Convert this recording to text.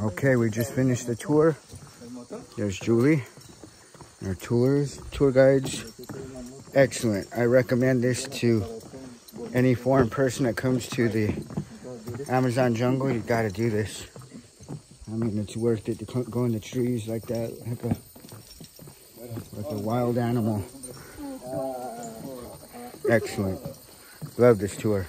Okay, we just finished the tour. There's Julie, our tours, tour guides. Excellent. I recommend this to any foreign person that comes to the Amazon jungle. You got to do this. I mean, it's worth it to go in the trees like that, like a like a wild animal. Excellent. Love this tour.